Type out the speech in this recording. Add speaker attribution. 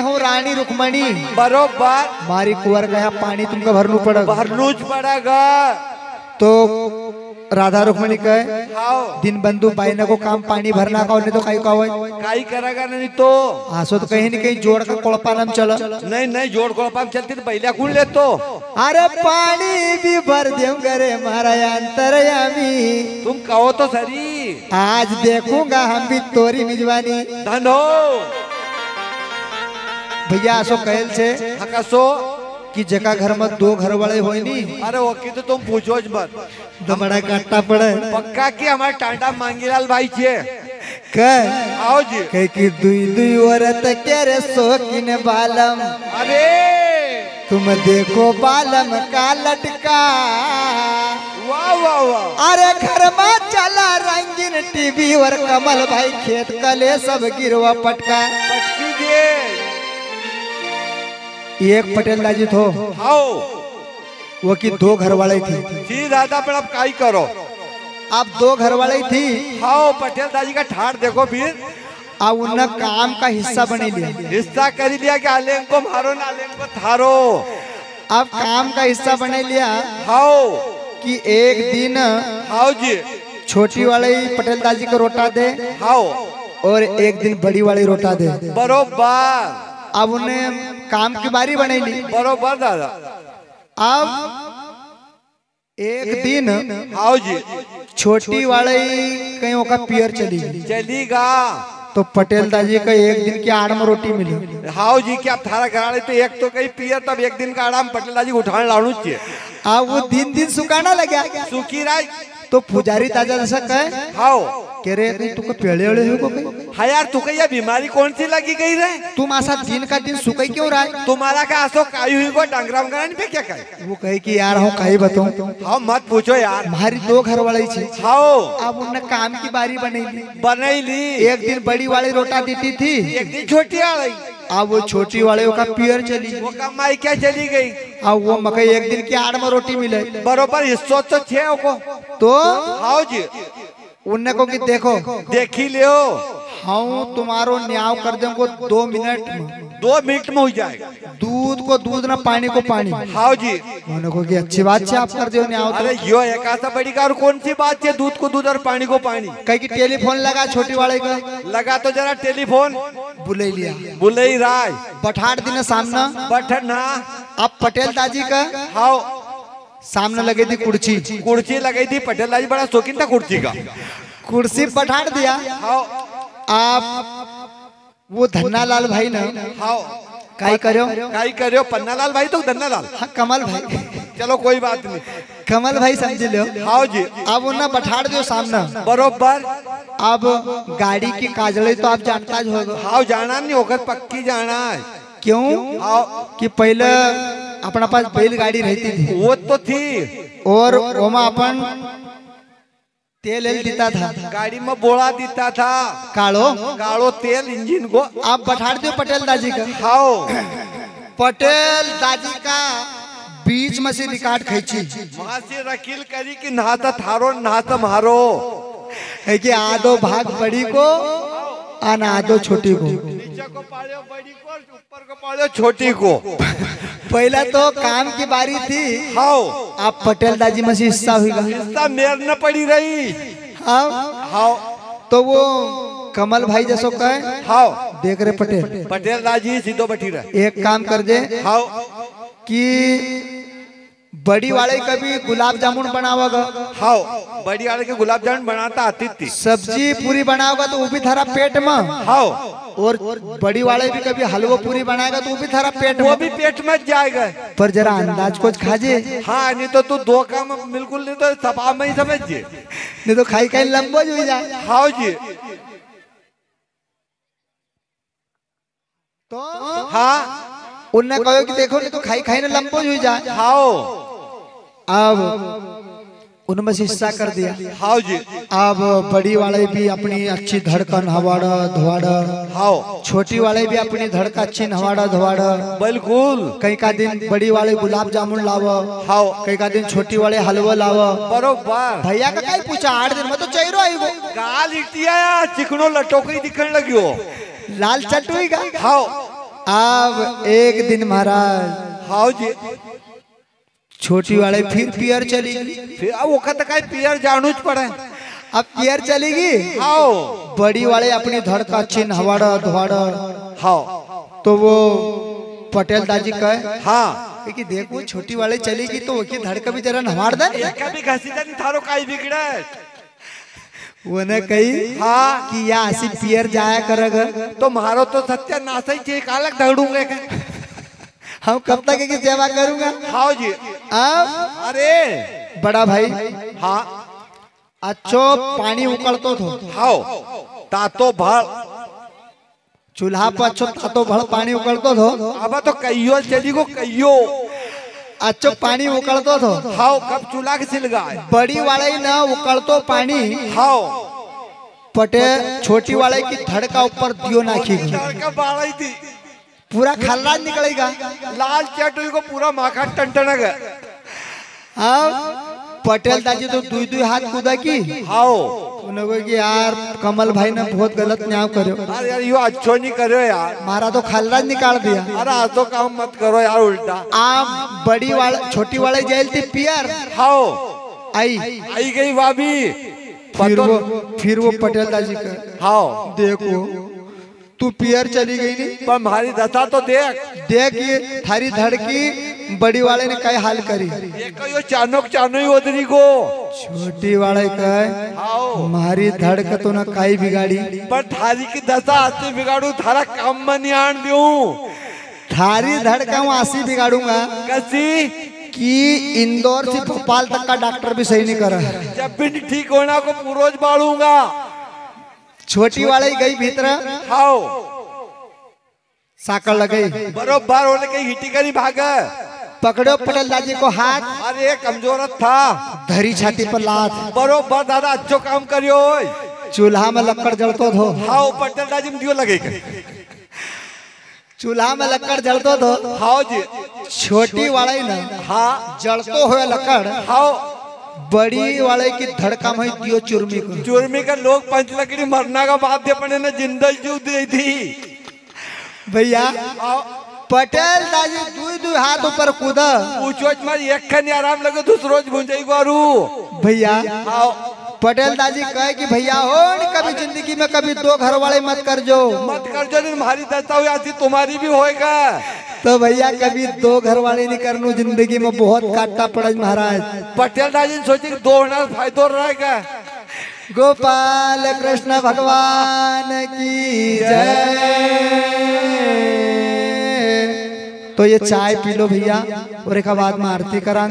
Speaker 1: हूँ रानी रुकमणी।
Speaker 2: बरोबर।
Speaker 1: मारी कुंवर गया पानी तुमको भरनू पड़ेगा।
Speaker 2: भरनूच पड़ेगा।
Speaker 1: तो राधा रुक्मणी कहे दिन बंधु बाइना को काम पानी भरना का उन्हें तो कहीं का
Speaker 2: काई करेगा नहीं तो?
Speaker 1: आसो तो कहीं न कहीं जोड़ का कोड़पा नाम चला।
Speaker 2: नहीं नहीं जोड़ को पाप चलती तो पहले कौन ले तो।
Speaker 1: अरे पानी भी भर करे अंतरयामी।
Speaker 2: तुम कहो तो सरी।
Speaker 1: आज देखूँगा हम भी तोरी मिजवानी
Speaker 2: धनो
Speaker 1: भैया आसो कहल से
Speaker 2: हकसो
Speaker 1: कि जगह घर में दो घर वाले होई नी
Speaker 2: अरे वो की तो तुम पूछो ज मत
Speaker 1: बड़ा काटना पड़े।
Speaker 2: पक्का की हमारे टाटा मांगीलाल भाई छे?
Speaker 1: कह
Speaker 2: आओ जी।
Speaker 1: कह कि दुई दुई औरत के रे शौकीन बालम।
Speaker 2: अरे!
Speaker 1: तुम देखो बालम का लटका।
Speaker 2: वाह वाह वाह।
Speaker 1: अरे घर में चला रंगीन टीवी और कमल भाई खेत कले सब गिरवा पटका। एक पटेल दाजी थो।
Speaker 2: आओ।
Speaker 1: वो की दो घर वाले थी।
Speaker 2: जी दादा पर अब काई करो।
Speaker 1: आप दो घर वाले थी।
Speaker 2: आओ पटेल दाजी का ठाड़ देखो फिर।
Speaker 1: अब उन काम का हिस्सा बने लिया।
Speaker 2: हिस्सा कर लिया कि आलेम को मारो ना आलेम को थारो।
Speaker 1: अब काम का हिस्सा बने लिया।
Speaker 2: आओ।
Speaker 1: कि एक दिन
Speaker 2: आओ जी।
Speaker 1: छोटी वाले पटेल दाजी को रोटा दे
Speaker 2: आओ।
Speaker 1: और एक दिन बड़ी वाली रोटा दे।
Speaker 2: बरोबर।
Speaker 1: अब उन्हें काम की बारी बनैली
Speaker 2: बरोबर दादा।
Speaker 1: अब एक दिन
Speaker 2: आओ जी।
Speaker 1: छोटी वाले कहीं का पियर चली।
Speaker 2: चलीगा।
Speaker 1: तो पटेल दाजी का एक दिन की आड़ में रोटी मिली।
Speaker 2: हाउ जी क्या थारा घराड़े तो एक तो कहीं पियर तब एक दिन का आराम पटेल दाजी को उठाने लाणू चाहिए।
Speaker 1: अब वो दिन दिन सुखाना लगा।
Speaker 2: सुखी राय
Speaker 1: तो पुजारी ताज़ा जैसा कहे
Speaker 2: हाओ।
Speaker 1: कह रहे तुमको पेड़े वेड़े हो को
Speaker 2: हाँ यार तू क्या बीमारी कौन सी लगी गई रे?
Speaker 1: तुम ऐसा दिन का दिन सुखाई क्यों रहा
Speaker 2: तुम्हारा का आसो काई हुई को डंगरा पे क्या कहे?
Speaker 1: वो कहे कि यार हम कहीं बताऊँ?
Speaker 2: हाँ मत पूछो यार।
Speaker 1: हमारी दो घर वाले छे
Speaker 2: हाओ।
Speaker 1: अब उनने काम की बारी बनैली।
Speaker 2: बनाई ली
Speaker 1: एक दिन बड़ी वाली रोटा देती थी।
Speaker 2: एक दिन छोटी गई
Speaker 1: अब वो छोटी वाले का पियर चली
Speaker 2: वो का माई क्या चली गई?
Speaker 1: अब वो मकई एक दिन की आड़ में रोटी मिले।
Speaker 2: बरोबर हिस्सों तो छे को
Speaker 1: तो?
Speaker 2: हाउ जी।
Speaker 1: उनने को कि देखो
Speaker 2: देखी लियो।
Speaker 1: हाँ तुम्हारो न्याय कर देंगे दो मिनट में।
Speaker 2: दो मिनट में हो जाएगा।
Speaker 1: दूध को दूध ना पानी को पानी।
Speaker 2: हाओ जी।
Speaker 1: उन्होंने को अच्छी बात है आप कर दो न्याव
Speaker 2: अरे
Speaker 1: तो।
Speaker 2: यो एक आसा बड़ी का और कौन सी बात है दूध को दूध और पानी को पानी?
Speaker 1: कहीं की टेलीफोन लगा छोटी वाले का।
Speaker 2: लगा तो जरा टेलीफोन।
Speaker 1: बुले लिया।
Speaker 2: बुलई राय।
Speaker 1: बठाड़ दिन सामना।
Speaker 2: बटन ना
Speaker 1: अब पटेल दाजी का।
Speaker 2: हाओ
Speaker 1: सामने लगे थी कुर्सी।
Speaker 2: कुर्सी लगाई थी पटेल दाजी बड़ा शौकीन था कुर्सी का।
Speaker 1: कुर्सी बठाड़ दिया।
Speaker 2: हाओ
Speaker 1: आप वो धन्ना लाल भाई ना
Speaker 2: हाओ।
Speaker 1: काई करो?
Speaker 2: काई करियो पन्ना लाल भाई तो धन्ना लाल
Speaker 1: हाँ कमल भाई।
Speaker 2: चलो कोई बात नहीं।
Speaker 1: कमल भाई समझ लो।
Speaker 2: हाओ जी।
Speaker 1: अब उन्हें बठाड़ दो सामने।
Speaker 2: बरोबर।
Speaker 1: अब गाड़ी की काजले तो आप जानता जो होगा
Speaker 2: हाओ जाना नहीं होकर पक्की जाना है।
Speaker 1: क्यों?
Speaker 2: हाओ।
Speaker 1: कि पहले अपना पास बैलगाड़ी रहती थी।
Speaker 2: वो तो थी।
Speaker 1: और ओमा अपन तेल एल देता था।
Speaker 2: गाड़ी में बोड़ा देता था।
Speaker 1: कालो
Speaker 2: कालो तेल इंजन को
Speaker 1: आप बठाड़ दो पटेल दाजी का।
Speaker 2: हाओ।
Speaker 1: पटेल दाजी का बीच में से रिकॉर्ड खींची।
Speaker 2: वहाँ से रकील करी कि नहाता थारो नहाता मारो।
Speaker 1: है कि आधो भाग बड़ी को और आधो छोटी को।
Speaker 2: नीचे को पाड़ो बड़ी को ऊपर को पाड़ो छोटी को।
Speaker 1: पहला तो काम की बारी थी।
Speaker 2: हाओ।
Speaker 1: आप पटेल दाजी में से हिस्सा हुई
Speaker 2: हिस्सा मेर न पड़ी रही।
Speaker 1: हाँ
Speaker 2: हाओ।
Speaker 1: तो वो कमल भाई जैसो कहे
Speaker 2: हाओ।
Speaker 1: देख रहे पटेल।
Speaker 2: पटेल दाजी सीधो बैठी रहे।
Speaker 1: एक काम कर दे
Speaker 2: हाओ।
Speaker 1: कि बड़ी वाले कभी गुलाब जामुन बनाओगा?
Speaker 2: हाओ। बड़ी वाले के गुलाब जामुन बनाता आती थी
Speaker 1: सब्ज़ी पूरी बनाओगा तो वो भी थारा पेट में।
Speaker 2: हाओ।
Speaker 1: और बड़ी वाले भी कभी हलवा पूरी बनाएगा तो वो भी थारा पेट
Speaker 2: वो भी पेट में जाएगा।
Speaker 1: पर जरा अंदाज कुछ खाजे
Speaker 2: हाँ नहीं तो तू दो काम बिल्कुल नहीं तो सपा में ही समझिए।
Speaker 1: नहीं तो खाई खाई लंबो हो जाए
Speaker 2: हाओ जी।
Speaker 1: तो?
Speaker 2: हाँ।
Speaker 1: उनने कहो कि देखो नहीं तो खाई खाई ने लंबो हो जाए
Speaker 2: हाओ।
Speaker 1: अब उनमें से हिस्सा कर दिया।
Speaker 2: हाओ जी।
Speaker 1: अब बड़ी वाले भी अपनी अच्छी धड़कन हवाड़ा धुआड़ा।
Speaker 2: हाओ।
Speaker 1: छोटी वाले भी अपनी धड़का अच्छी नवाड़ा धुआड़ा।
Speaker 2: बिल्कुल।
Speaker 1: कई का दिन बड़ी वाले गुलाब जामुन लाव।
Speaker 2: हाओ।
Speaker 1: कई का दिन छोटी वाले हलवा लाव।
Speaker 2: बरोबर।
Speaker 1: भैया का कहीं पूछा आठ दिन में तो चाहिए आई वो।
Speaker 2: गाल इटिया चिकनो लटोकरी दिखने लगियो।
Speaker 1: लाल चट हुई गा
Speaker 2: हाओ।
Speaker 1: अब एक दिन महाराज।
Speaker 2: हाँ जी।
Speaker 1: छोटी वाले फिर पियर चली गई
Speaker 2: फिर अब वक्त काय पियर जानू पड़े।
Speaker 1: अब पियर चलेगी
Speaker 2: आओ
Speaker 1: बड़ी वाले अपनी धड़ का चिन्ह हवाड़ा धुआड़ा।
Speaker 2: हाँ
Speaker 1: तो वो पटेल दाजी कहे
Speaker 2: हाँ
Speaker 1: कि देखो छोटी वाले चली गई तो वो की धड़ का भी जरा नवाड़ दे?
Speaker 2: कभी घसी जानी थारो काय बिगड़े।
Speaker 1: वो ने कही
Speaker 2: हाँ
Speaker 1: कि या ऐसी पियर जाया करेगा।
Speaker 2: तो मारो तो सत्य नासा ही चाहिए कालक दौड़ूँगे
Speaker 1: हम कब तक की सेवा करूँगा?
Speaker 2: हाँ जी
Speaker 1: अब
Speaker 2: अरे।
Speaker 1: बड़ा भाई।
Speaker 2: हाँ।
Speaker 1: अच्छो पानी उकड़तो थो।
Speaker 2: हाँ तातो भाड़
Speaker 1: चूल्हा पर अच्छो तातो भड़ पानी उकड़तो थो।
Speaker 2: अब तो कईयो चली को कईयो
Speaker 1: अच्छो पानी उकड़तो थो।
Speaker 2: हाँ कब चूल्हा के सिल गए।
Speaker 1: बड़ी वाले न उकड़तो पानी।
Speaker 2: हाँ
Speaker 1: पटे छोटी वाले की धड़ का। ऊपर दियो नाखी
Speaker 2: तड़का बाढ़ थी।
Speaker 1: पूरा खल्ला निकलेगा।
Speaker 2: लाल चटनी को पूरा माखा टनटन गए
Speaker 1: अब पटेल दादी तो दुई दुई हाथ कूदा की?
Speaker 2: हाँ
Speaker 1: उन्होंने कि यार कमल भाई ने बहुत गलत न्याय करो।
Speaker 2: अरे यार यो अच्छो नहीं करो यार।
Speaker 1: मारा तो खल्ला निकाल दिया।
Speaker 2: अरे आज तो काम मत करो यार उल्टा।
Speaker 1: आप बड़ी वाले छोटी वाले जेल थी पियर?
Speaker 2: हाँ
Speaker 1: आई।
Speaker 2: आई गई भाभी
Speaker 1: फिर वो फिर वो पटेल दादी का।
Speaker 2: हाँ
Speaker 1: देखो तू पियर चली गई नहीं
Speaker 2: पर हमारी दशा तो देख।
Speaker 1: देख ये थारी धड़ की बड़ी वाले ने कई हाल करी।
Speaker 2: ये कहियो चानो ही उधरी को
Speaker 1: छोटी वाले कहे मारी धड़ का तो ना काई बिगाड़ी।
Speaker 2: पर थारी की दशा आते बिगाड़ू थारा काम में नहीं आन दू
Speaker 1: थारी धड़ का मैं आसी बिगाड़ूँगा।
Speaker 2: कसी?
Speaker 1: कि इंदौर से भोपाल तक का डॉक्टर भी सही नहीं करा
Speaker 2: जब भी ठीक होना को पूरोज बाड़ूँगा
Speaker 1: छोटी वाले गई भीतर।
Speaker 2: हाँ
Speaker 1: साकड़ लगई
Speaker 2: बरोबर होने के हिटी करी भागे।
Speaker 1: पकड़ो पटेल दादी को हाथ।
Speaker 2: अरे कमजोरत था।
Speaker 1: धरी छाती पर लात।
Speaker 2: बरोबर दादा अच्छो काम करियो
Speaker 1: चूल्हा में लक्कड़ जलतो थो
Speaker 2: हाँ पटेल दाजी में दियो लगे के।
Speaker 1: चूल्हा में लक्कड़ जलतो थो
Speaker 2: हाँ जी।
Speaker 1: छोटी वाले ना
Speaker 2: हाँ।
Speaker 1: जलतो हुए लक्कड़
Speaker 2: हाँ
Speaker 1: बड़ी वाले की धड़का में दियो चुरमी को।
Speaker 2: चूरमी का लोग पंच लकड़ी मरना का बाध्य पड़े ने ज़िंदा जीव दी। थी
Speaker 1: भैया पटेल दादी दुई दुई हाथ ऊपर कूदा
Speaker 2: पूछो मत एक खनी आराम लगे दूसरो भूंजाई गोरू
Speaker 1: भैया
Speaker 2: हाँ
Speaker 1: पटेल दादी कहे कि भैया हो कभी ज़िंदगी में कभी दो घर वाले मत कर जो
Speaker 2: मत कर जो हमारी दशा हुई ऐसी तुम्हारी भी होएगा
Speaker 1: तो भैया कभी दो घर वाले नहीं करनू ज़िंदगी में बहुत काटना पड़ा महाराज
Speaker 2: पटेल दाजी सोचे दो होना फायदो रहेगा
Speaker 1: गोपाल कृष्ण भगवान की जय तो ये चाय पी लो भैया और एक बाद में आरती करा।